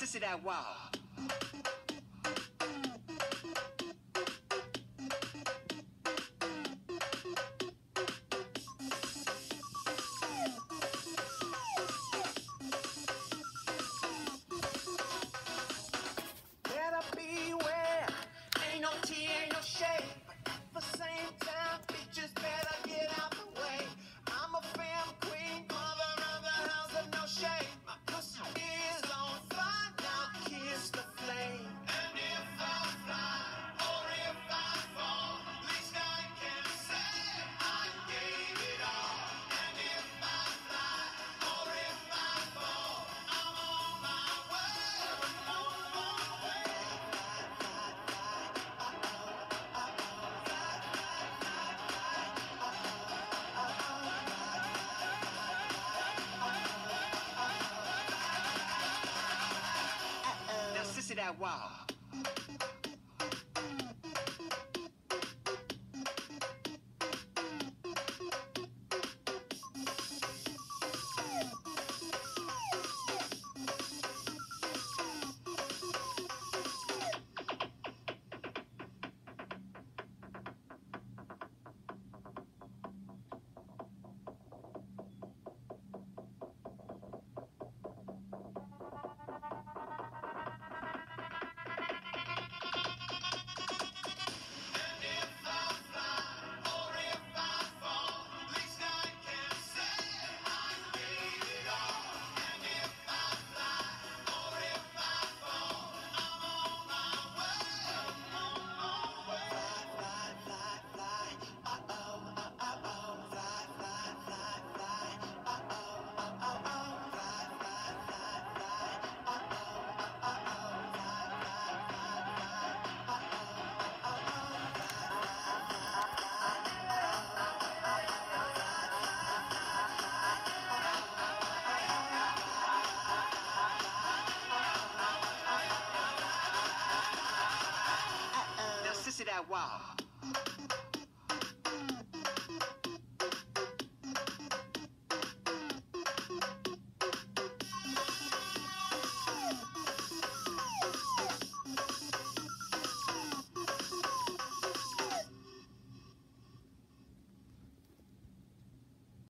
Sissy that wall. Now, sissy